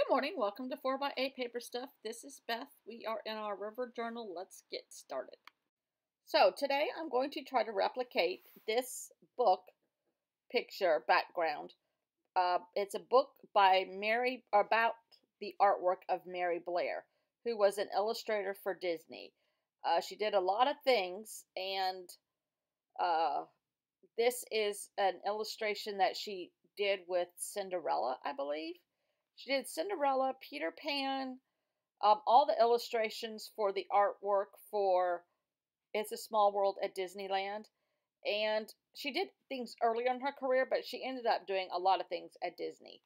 Good morning. Welcome to 4x8 Paper Stuff. This is Beth. We are in our river journal. Let's get started. So, today I'm going to try to replicate this book picture background. Uh, it's a book by Mary about the artwork of Mary Blair, who was an illustrator for Disney. Uh, she did a lot of things, and uh, this is an illustration that she did with Cinderella, I believe. She did Cinderella, Peter Pan, um, all the illustrations for the artwork for It's a Small World at Disneyland. And she did things earlier in her career, but she ended up doing a lot of things at Disney.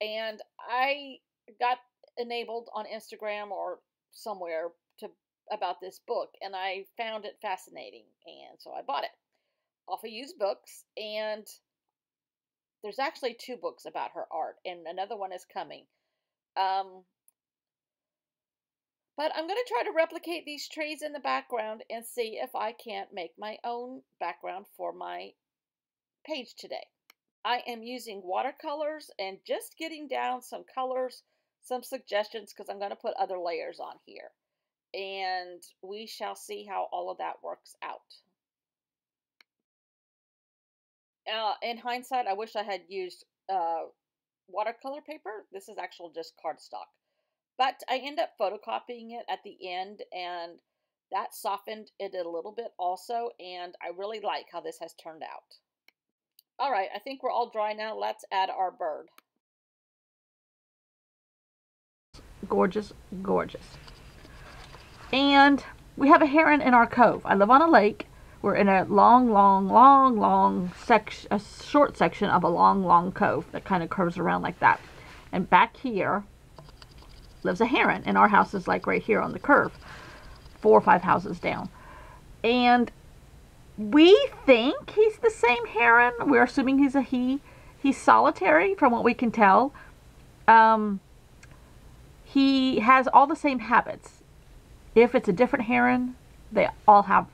And I got enabled on Instagram or somewhere to about this book, and I found it fascinating, and so I bought it off of used books. And there's actually two books about her art, and another one is coming. Um, but I'm going to try to replicate these trees in the background and see if I can't make my own background for my page today. I am using watercolors and just getting down some colors, some suggestions, because I'm going to put other layers on here. And we shall see how all of that works out. Uh, in hindsight, I wish I had used uh, watercolor paper. This is actual just cardstock. But I end up photocopying it at the end, and that softened it a little bit also, and I really like how this has turned out. All right, I think we're all dry now. Let's add our bird. Gorgeous, gorgeous. And we have a heron in our cove. I live on a lake, we're in a long, long, long, long section, a short section of a long, long cove that kind of curves around like that. And back here lives a heron, and our house is like right here on the curve, four or five houses down. And we think he's the same heron. We're assuming he's a he. He's solitary from what we can tell. Um, he has all the same habits. If it's a different heron, they all have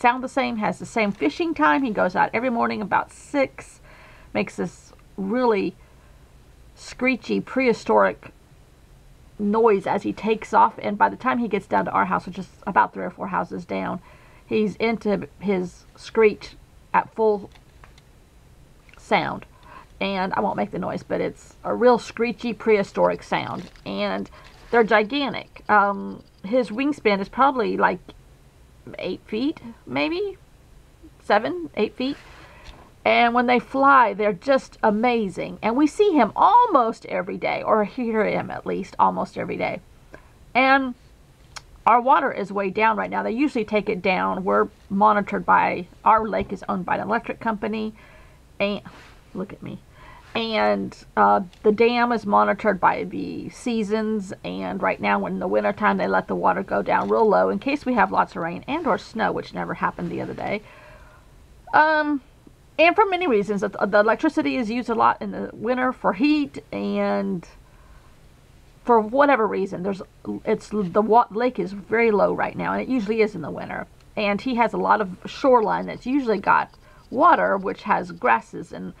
sound the same, has the same fishing time. He goes out every morning about 6, makes this really screechy, prehistoric noise as he takes off. And by the time he gets down to our house, which is about three or four houses down, he's into his screech at full sound. And I won't make the noise, but it's a real screechy, prehistoric sound. And they're gigantic. Um, his wingspan is probably like eight feet, maybe seven, eight feet. And when they fly, they're just amazing. And we see him almost every day, or hear him at least almost every day. And our water is way down right now. They usually take it down. We're monitored by, our lake is owned by an electric company. And look at me and uh, the dam is monitored by the seasons and right now in the wintertime they let the water go down real low in case we have lots of rain and or snow which never happened the other day. Um, and for many reasons the, electricity is used a lot in the winter for heat and for whatever reason there's it's the lake is very low right now and it usually is in the winter. And he has a lot of shoreline that's usually got water which has grasses and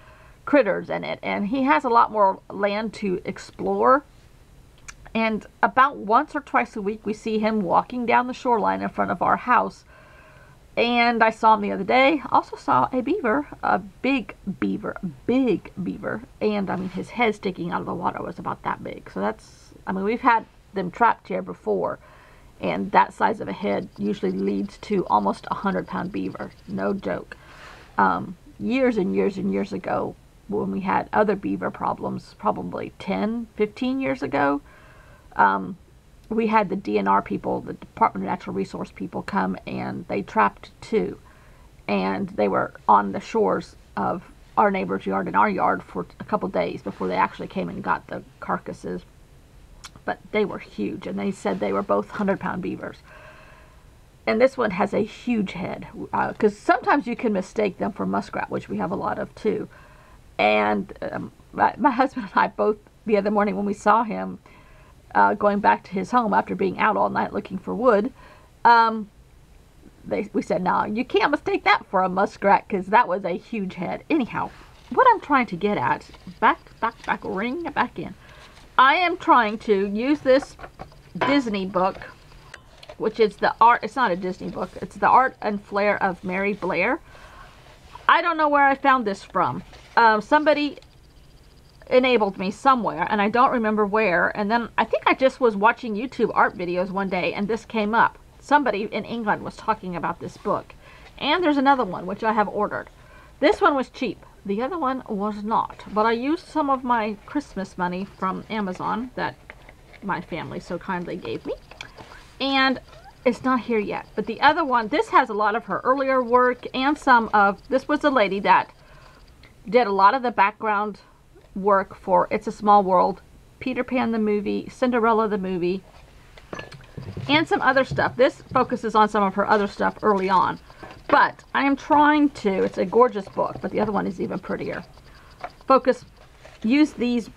critters in it. And he has a lot more land to explore. And about once or twice a week, we see him walking down the shoreline in front of our house. And I saw him the other day. Also saw a beaver, a big beaver, big beaver. And I mean, his head sticking out of the water was about that big. So that's, I mean, we've had them trapped here before. And that size of a head usually leads to almost a 100 pound beaver. No joke. Um, years and years and years ago, when we had other beaver problems, probably 10, 15 years ago, um, we had the DNR people, the Department of Natural Resource people, come and they trapped two. And they were on the shores of our neighbor's yard and our yard for a couple days before they actually came and got the carcasses. But they were huge, and they said they were both 100 pound beavers. And this one has a huge head, because uh, sometimes you can mistake them for muskrat, which we have a lot of too. And um, my, husband and I both, the other morning when we saw him uh, going back to his home after being out all night looking for wood, um, they, we said, no, you can't mistake that for a muskrat because that was a huge head. Anyhow, what I'm trying to get at, back, back, back, ring back in. I am trying to use this Disney book, which is the art, it's not a Disney book, it's the art and flair of Mary Blair. I don't know where I found this from. Um, somebody enabled me somewhere and I don't remember where. And then I think I just was watching YouTube art videos one day and this came up. Somebody in England was talking about this book. And there's another one which I have ordered. This one was cheap. The other one was not. But I used some of my Christmas money from Amazon that my family so kindly gave me. And it's not here yet. But the other one, this has a lot of her earlier work and some of, this was a lady that did a lot of the background work for It's a Small World, Peter Pan the movie, Cinderella the movie, and some other stuff. This focuses on some of her other stuff early on. But I am trying to, it's a gorgeous book, but the other one is even prettier. Focus, use these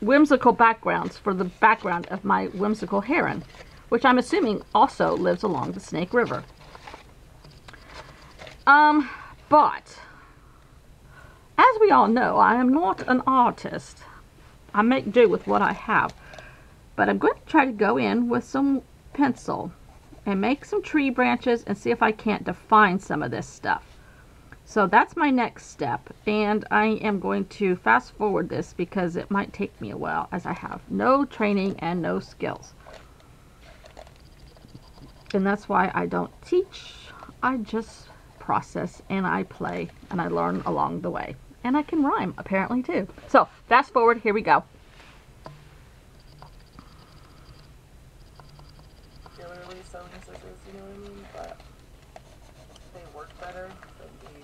whimsical backgrounds for the background of my whimsical heron, which I'm assuming also lives along the Snake River. Um, but as we all know, I am not an artist. I make do with what I have. But I'm going to try to go in with some pencil and make some tree branches and see if I can't define some of this stuff. So that's my next step and I am going to fast forward this because it might take me a while as I have no training and no skills. And that's why I don't teach. I just process and I play and I learn along the way. And I can rhyme apparently too. So fast forward, here we go. Literally sewing scissors, you know what I mean? But they work better than the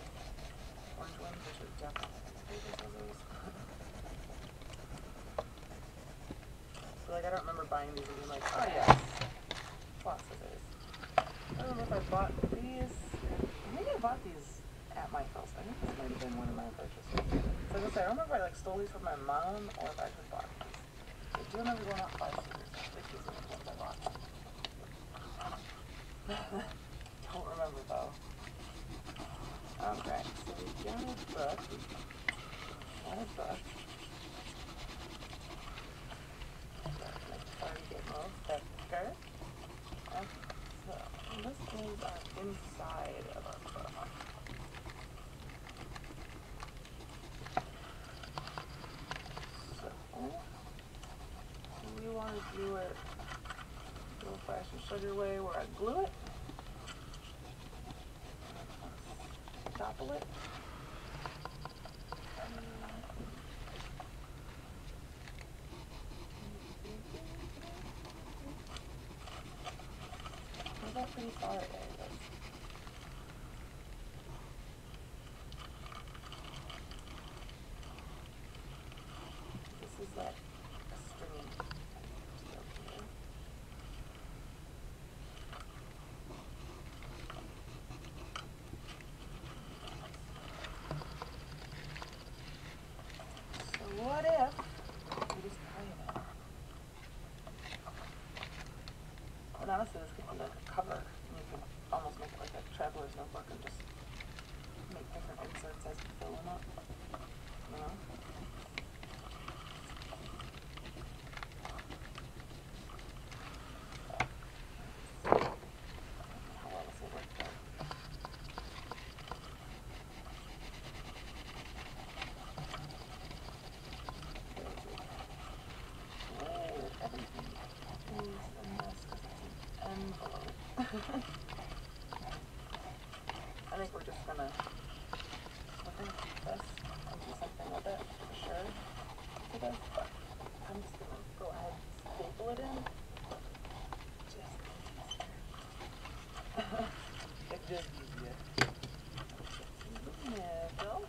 orange ones, which are definitely paper scissors. so like I don't remember buying these and being like, oh yes, plot scissors. I don't know if I bought these. Maybe I bought these at Michael's. I think this might have been one of my purchases. So I say, I don't remember if I like stole these from my mom or if I just bought these. I do remember going buying scissors. These are the ones I bought. don't remember though. Okay, so we got a book. Got a book. More thicker. Okay, so this is our inside of our book. So, we want to do it the old fashioned sugar way where I glue it. Topple it. I got pretty far there, but this is that stringy deal here. So what if we just tie it up? And honestly, this could be like a cover. And you could almost make it like a traveler's notebook and just make different inserts as you fill them up. You know? How well this will work though. Whoa, everything is a mess 'cause it's an envelope. I think we're just gonna this and do something with it for sure this, but I'm just gonna go ahead and staple it in. Just easier. it's just easier. Middle.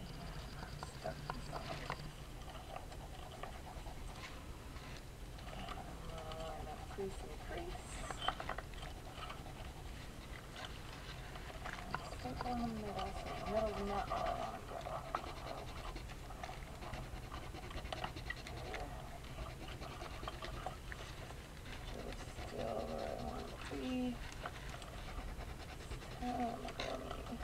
And stuck this on. And then crease and crease. Staple in the middle, so the middle's not all I want to get. So it's still where I want it to be. Oh, macaroni.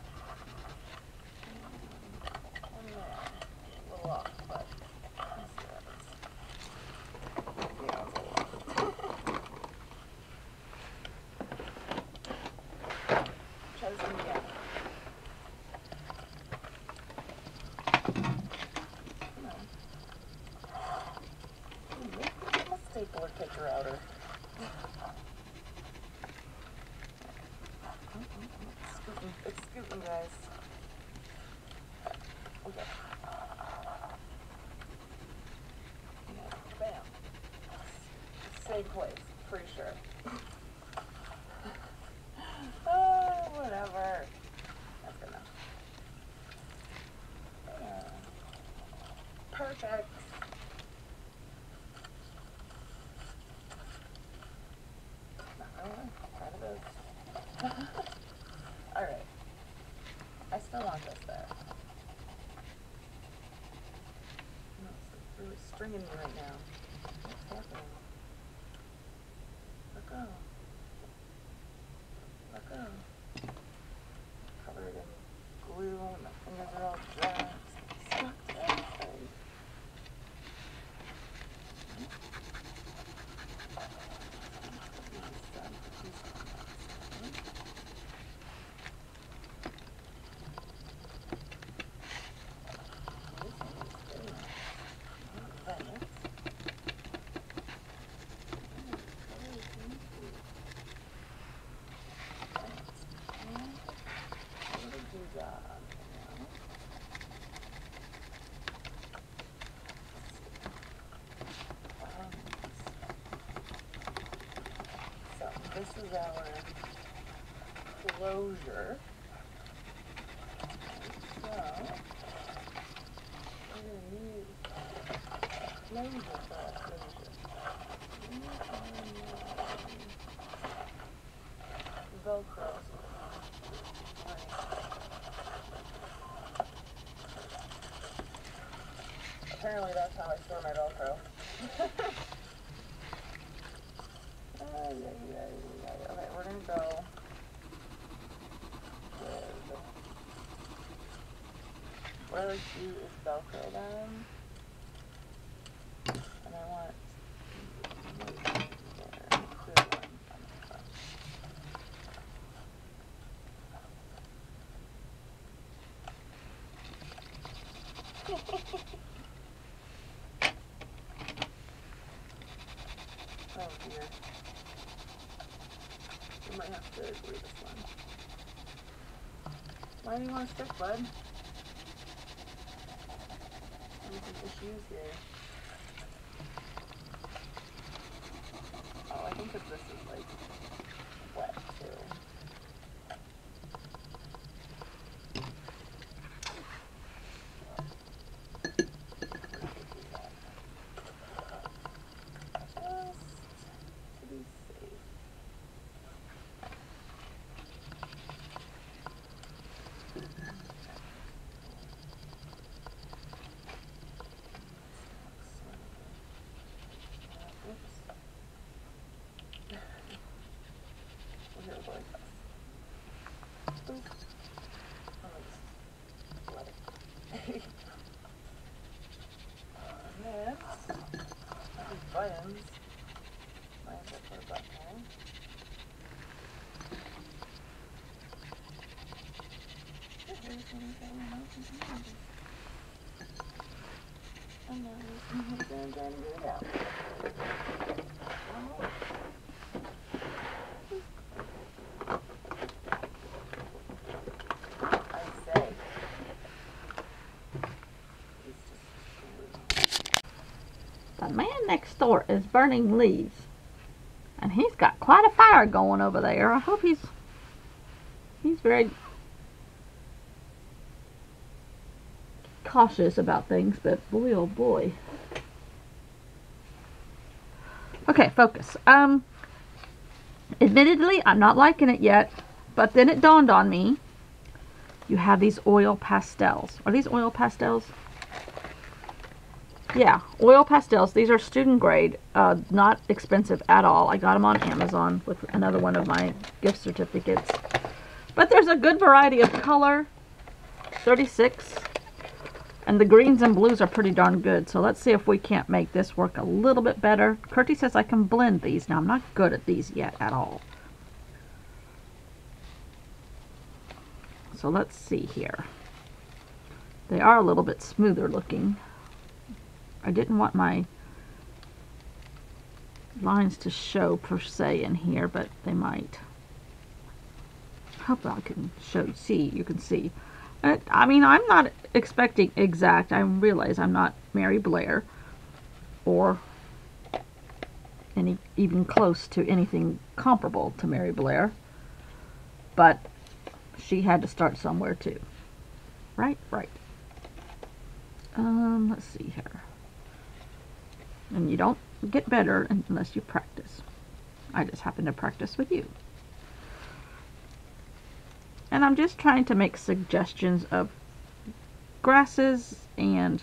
Same place, pretty sure. oh, whatever. That's good enough. Yeah. Perfect. Not gonna lie, proud of this. Alright. I still want this there. No, it's really stringing me right now. What's happening? Let go. Let go. Covered in glue, and my fingers are all dry. It's Stuck to everything. So this is our closure. So we're gonna need closure for our closure. Velcro. Apparently that's how I store my Velcro. Ay, ay, ay, ay. Okay, we're gonna go with to do is Velcro them. And I want. Oh dear. We might have to glue this one. Why do you want to stick, bud? There's some issues here. Oh, I think that this is like wet too. Just to be safe. Oops. We'll do it like this. Oop. Oh, let it. and then, these buttons, might have to put And then we can hit then get it out. I say. It's just The man door is burning leaves. And he's got quite a fire going over there. I hope he's he's very cautious about things, but boy oh boy. Okay, focus. Um admittedly I'm not liking it yet, but then it dawned on me. You have these oil pastels. Are these oil pastels? Yeah, oil pastels. These are student grade, uh, not expensive at all. I got them on Amazon with another one of my gift certificates. But there's a good variety of color. 36. And the greens and blues are pretty darn good. So let's see if we can't make this work a little bit better. Kurtie says I can blend these. Now, I'm not good at these yet at all. So let's see here. They are a little bit smoother looking. I didn't want my lines to show per se in here, but they might. Hope I can show see you can see. Uh, I mean, I'm not expecting exact. I realize I'm not Mary Blair or any even close to anything comparable to Mary Blair. But she had to start somewhere too. Right, right. Um, let's see here. And you don't get better unless you practice. I just happen to practice with you. And I'm just trying to make suggestions of grasses and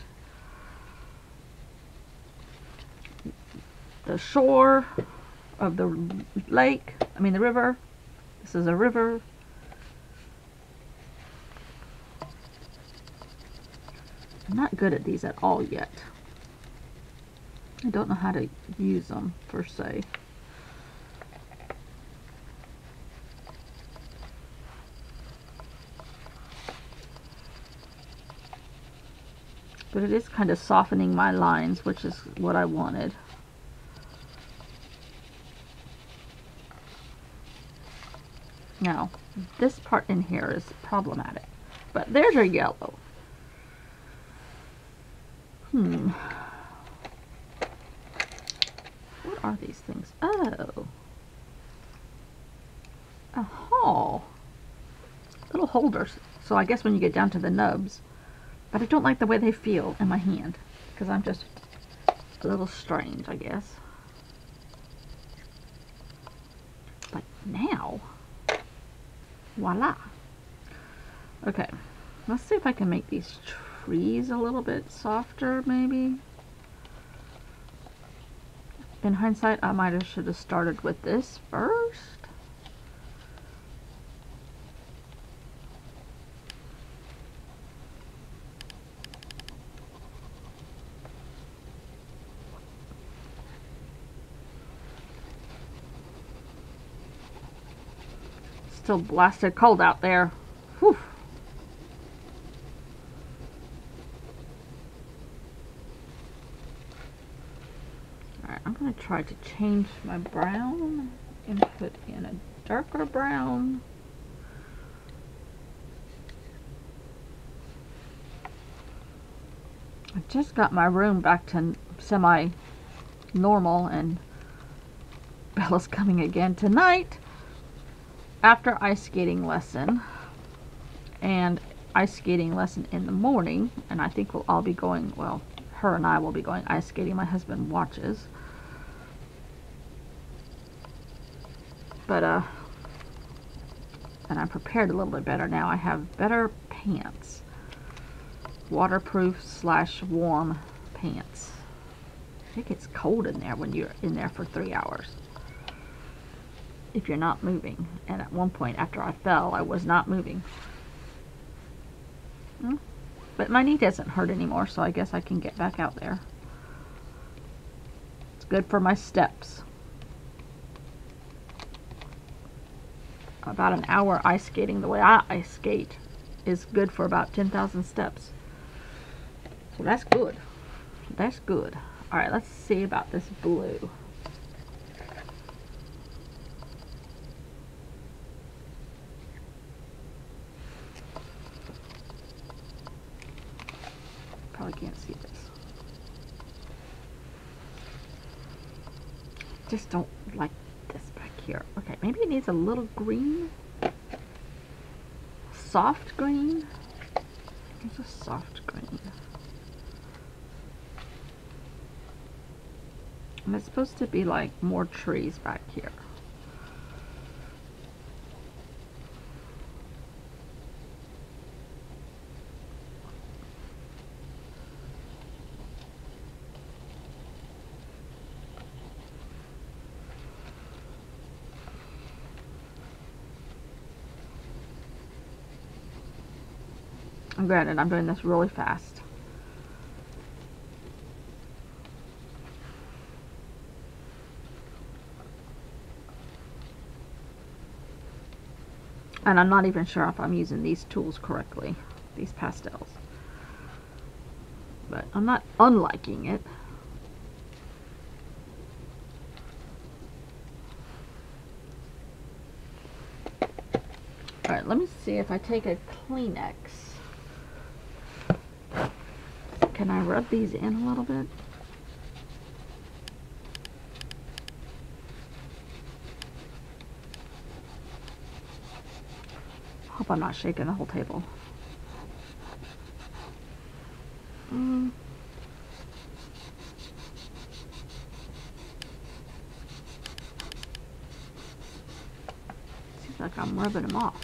the shore of the lake, I mean the river. This is a river. I'm not good at these at all yet. I don't know how to use them per se. But it is kind of softening my lines, which is what I wanted. Now, this part in here is problematic. But there's our yellow. Hmm. What are these things? Oh. Oh. Little holders. So I guess when you get down to the nubs. But I don't like the way they feel in my hand. Because I'm just a little strange, I guess. But now, voila. Okay, let's see if I can make these trees a little bit softer, maybe. In hindsight, I might have should have started with this first. Still blasted cold out there. Whew. Alright, I'm going to try to change my brown and put in a darker brown. I just got my room back to semi normal and Bella's coming again tonight after ice skating lesson. And ice skating lesson in the morning and I think we'll all be going well her and I will be going ice skating. My husband watches but uh and I'm prepared a little bit better now I have better pants waterproof slash warm pants it gets cold in there when you're in there for three hours if you're not moving. And at one point after I fell, I was not moving. Hmm. But my knee doesn't hurt anymore, so I guess I can get back out there. It's good for my steps. About an hour ice skating, the way I ice skate, is good for about 10,000 steps. So that's good. That's good. Alright, let's see about this blue. Probably can't see this. Just don't like here. Okay, maybe it needs a little green. Soft green. It's a soft green. And it's supposed to be like more trees back here. Granted, I'm doing this really fast. And I'm not even sure if I'm using these tools correctly, these pastels. But I'm not unliking it. Alright, let me see if I take a Kleenex. Can I rub these in a little bit? Hope I'm not shaking the whole table. Mm. Seems like I'm rubbing them off.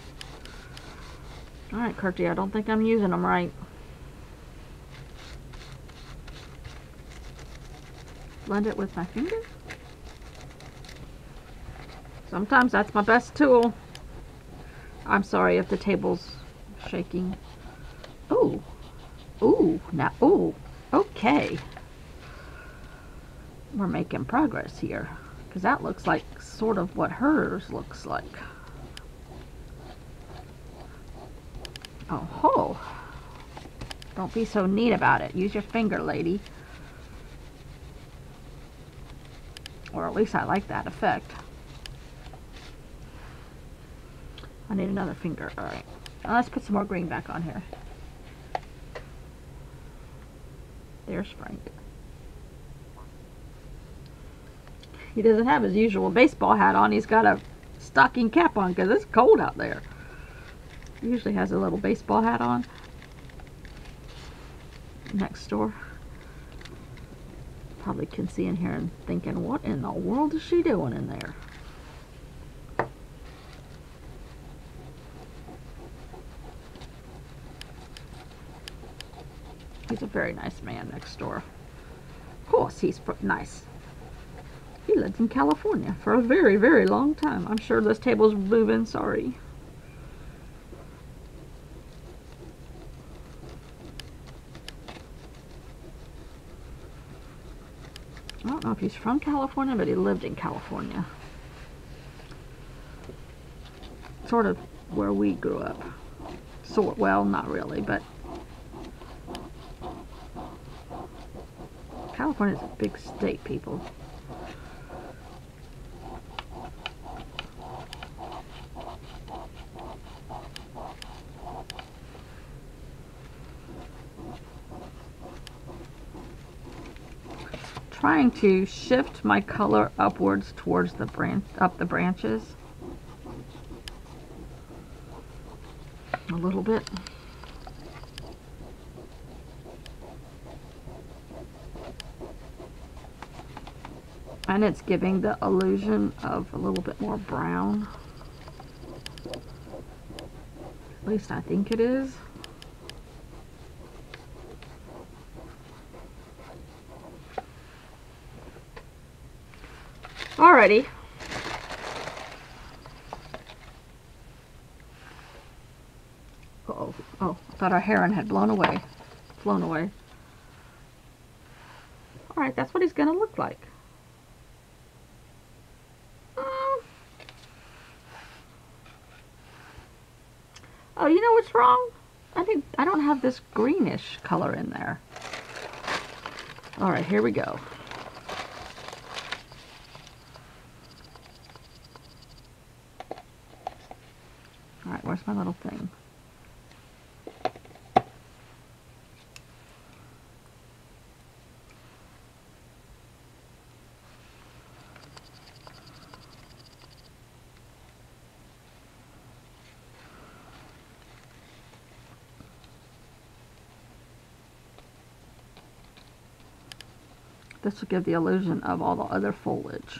Alright, Kirky, I don't think I'm using them right. Blend it with my finger. Sometimes that's my best tool. I'm sorry if the table's shaking. Ooh. Ooh. Now, ooh. Okay. We're making progress here. Because that looks like sort of what hers looks like. Oh ho. Don't be so neat about it. Use your finger, lady. At least I like that effect. I need another finger. Alright. Uh, let's put some more green back on here. There's Frank. He doesn't have his usual baseball hat on. He's got a stocking cap on because it's cold out there. He usually has a little baseball hat on. Next door. Probably can see in here and thinking, what in the world is she doing in there? He's a very nice man next door. Of course, he's nice. He lived in California for a very, very long time. I'm sure this table's moving. Sorry. I don't know if he's from California, but he lived in California. Sort of where we grew up. Sort, well, not really, but California's a big state, people. Trying to shift my color upwards towards the branch, up the branches. A little bit. and it's giving the illusion of a little bit more brown. At least I think it is. Alrighty. Uh oh, oh, I thought our heron had blown away, flown away. Alright, that's what he's going to look like. Oh, you know what's wrong? I think I don't have this greenish color in there. All right, here we go. All right, where's my little thing? This will give the illusion of all the other foliage.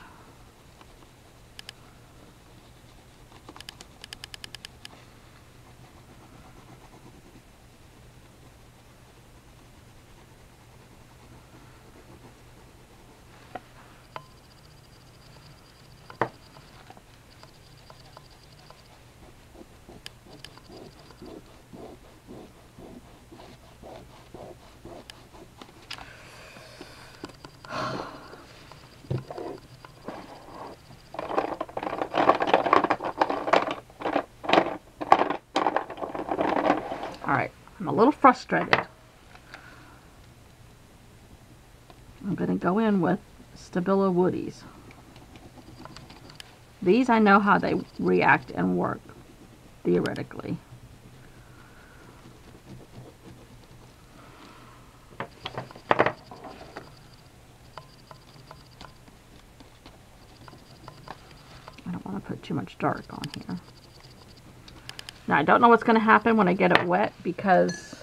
A little frustrated. I'm going to go in with Stabilo Woodies. These I know how they react and work, theoretically. I don't want to put too much dark on here. Now I don't know what's going to happen when I get it wet because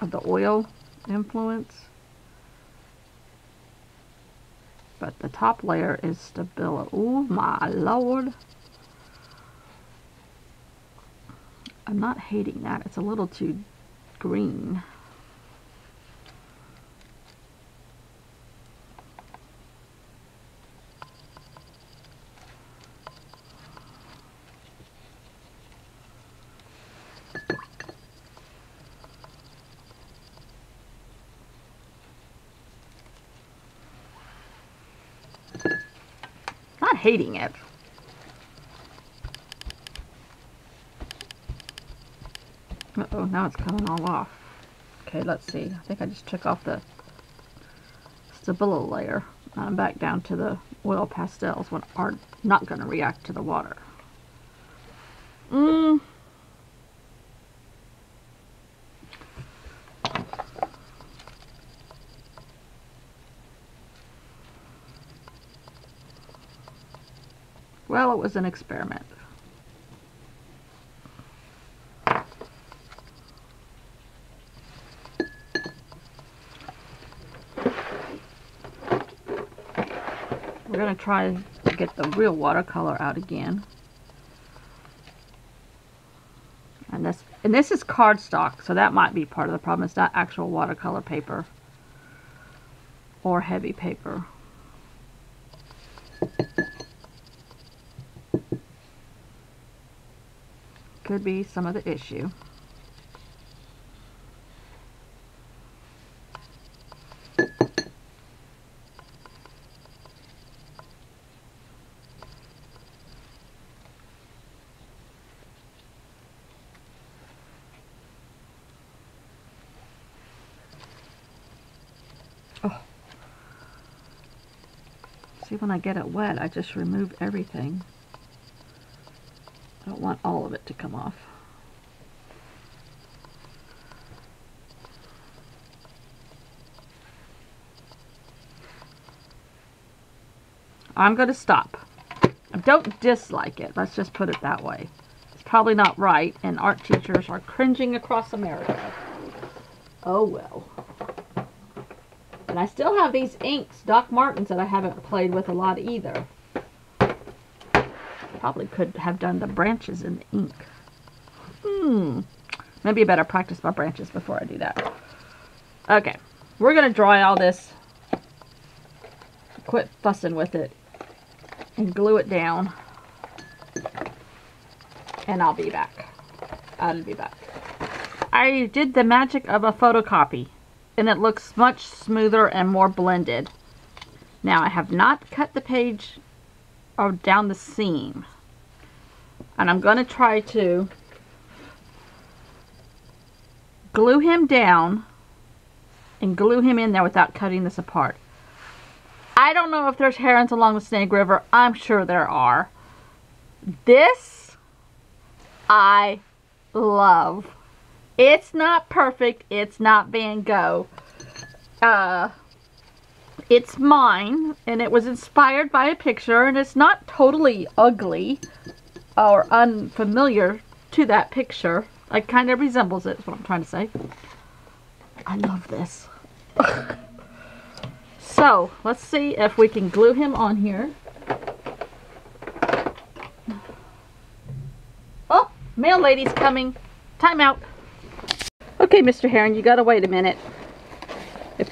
of the oil influence. But the top layer is Stabilo. Oh my lord. I'm not hating that. It's a little too green. Hating it. Uh-oh, now it's coming all off. Okay, let's see. I think I just took off the Stabilo layer. I'm back down to the oil pastels, which are not going to react to the water. Well, it was an experiment. We're going to try to get the real watercolor out again. And this, and this is cardstock, so that might be part of the problem. It's not actual watercolor paper or heavy paper. Could be some of the issue. Oh. See, when I get it wet, I just remove everything. Want all of it to come off. I'm going to stop. I don't dislike it. Let's just put it that way. It's probably not right, and art teachers are cringing across America. Oh well. And I still have these inks, Doc Martin's, that I haven't played with a lot either. Probably could have done the branches in the ink. Hmm. Maybe I better practice my branches before I do that. Okay. We're going to dry all this. Quit fussing with it. And glue it down. And I'll be back. I'll be back. I did the magic of a photocopy and it looks much smoother and more blended. Now I have not cut the page or down the seam and I'm going to try to glue him down and glue him in there without cutting this apart. I don't know if there's herons along the Snake River. I'm sure there are. This I love. It's not perfect. It's not Van Gogh. Uh, it's mine, and it was inspired by a picture, and it's not totally ugly or unfamiliar to that picture. It kind of resembles it, is what I'm trying to say. I love this. so, let's see if we can glue him on here. Oh, mail lady's coming. Time out. Okay, Mr. Heron, you gotta wait a minute.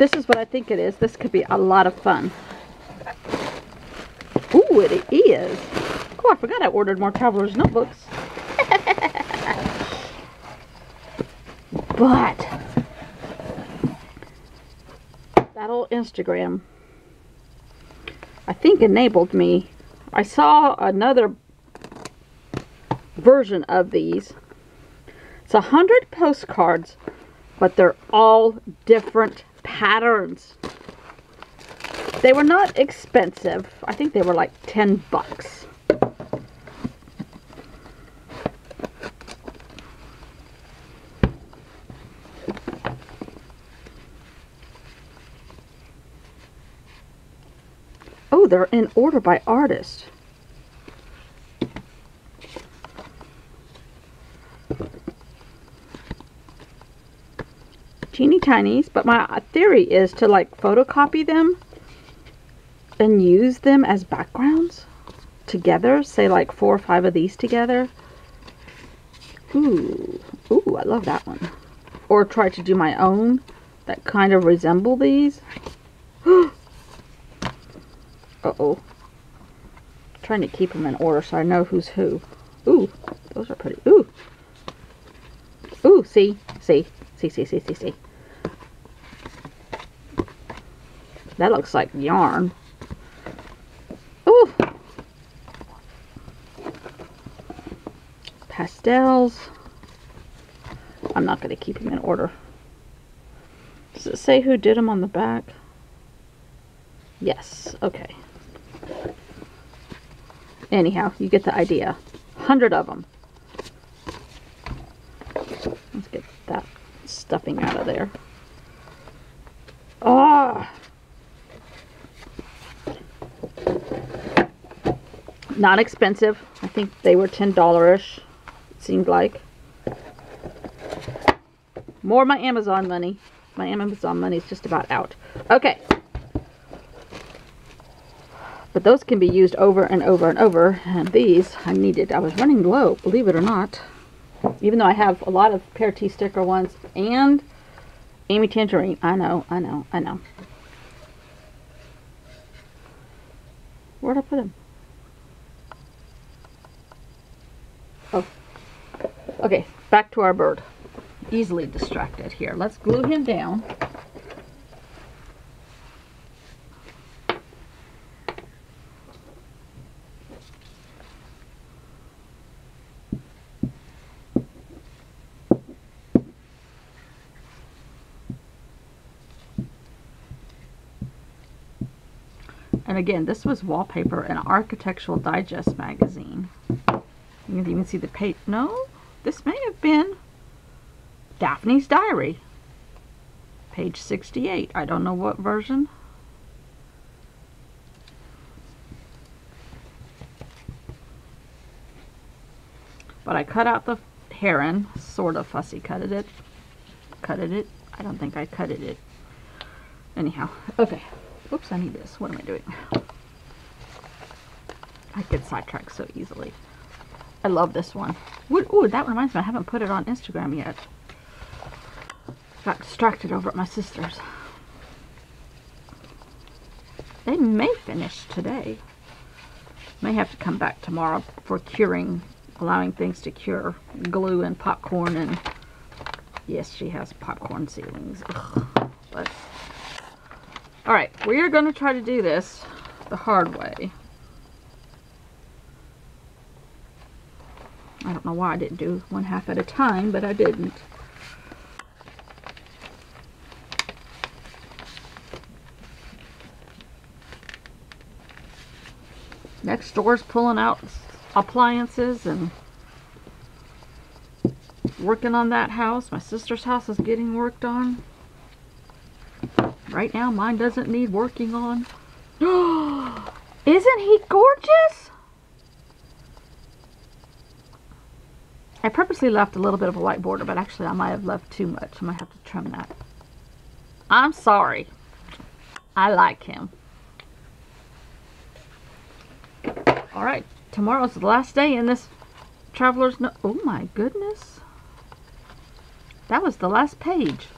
This is what I think it is, this could be a lot of fun. Ooh, it is. Oh, I forgot I ordered more Traveler's Notebooks. but, that old Instagram, I think enabled me. I saw another version of these it's a hundred postcards, but they're all different patterns. They were not expensive. I think they were like 10 bucks. Oh, they're in order by artist. Teeny tinies, but my theory is to like photocopy them and use them as backgrounds together. Say like four or five of these together. Ooh, ooh, I love that one. Or try to do my own that kind of resemble these. Uh-oh. Trying to keep them in order so I know who's who. Ooh, those are pretty. Ooh. Ooh, see, see, see, see, see, see, see. That looks like yarn. Ooh. Pastels. I'm not going to keep them in order. Does it say who did them on the back? Yes, okay. Anyhow, you get the idea. Hundred of them. Let's get that stuffing out of there. Ah! Not expensive. I think they were $10-ish. It seemed like. More my Amazon money. My Amazon money is just about out. Okay. But those can be used over and over and over. And these, I needed. I was running low, believe it or not. Even though I have a lot of Pear Tea sticker ones and Amy Tangerine. I know, I know, I know. Where'd I put him? Oh. Okay, back to our bird. Easily distracted here. Let's glue him down. Again, this was wallpaper in Architectural Digest magazine. You can even see the page. No, this may have been Daphne's Diary. Page 68. I don't know what version. But I cut out the heron. Sort of fussy cutted it. Cutted it. I don't think I cutted it. Anyhow. Okay. Oops, I need this. What am I doing? I get sidetracked so easily. I love this one. Ooh, that reminds me, I haven't put it on Instagram yet. Got distracted over at my sister's. They may finish today. May have to come back tomorrow for curing, allowing things to cure. Glue and popcorn and... Yes, she has popcorn ceilings. Ugh. But... Alright, we are going to try to do this the hard way. I don't know why I didn't do one half at a time, but I didn't. Next door's pulling out appliances and working on that house. My sister's house is getting worked on. Right now, mine doesn't need working on. Isn't he gorgeous? I purposely left a little bit of a white border, but actually I might have left too much. I might have to trim that. I'm sorry. I like him. Alright, tomorrow's the last day in this Traveler's No... Oh my goodness. That was the last page.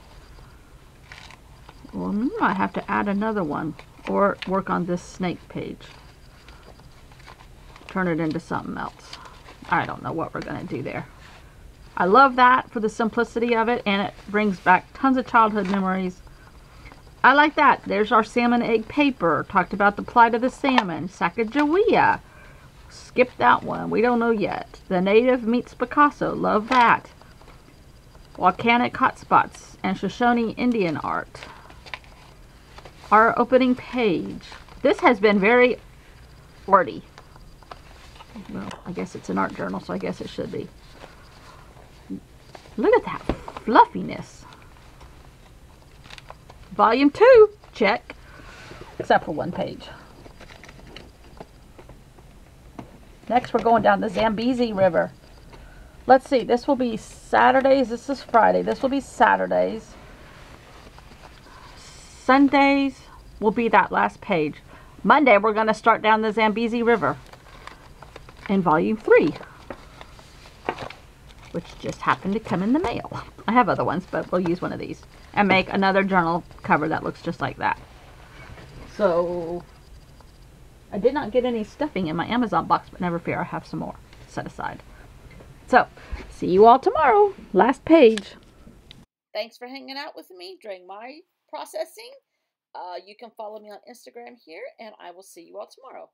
Well, we might have to add another one. Or work on this snake page. Turn it into something else. I don't know what we're going to do there. I love that for the simplicity of it, and it brings back tons of childhood memories. I like that. There's our salmon egg paper. Talked about the plight of the salmon. Sacagawea. Skip that one. We don't know yet. The native meets Picasso. Love that. Volcanic hotspots and Shoshone Indian art. Our opening page. This has been very arty. Well, I guess it's an art journal, so I guess it should be. Look at that fluffiness. Volume 2, check. Except for one page. Next, we're going down the Zambezi River. Let's see, this will be Saturdays. This is Friday. This will be Saturdays. Sundays will be that last page. Monday, we're going to start down the Zambezi River in volume three, which just happened to come in the mail. I have other ones, but we'll use one of these and make another journal cover that looks just like that. So, I did not get any stuffing in my Amazon box, but never fear, I have some more set aside. So, see you all tomorrow. Last page. Thanks for hanging out with me during my processing. Uh, you can follow me on Instagram here, and I will see you all tomorrow.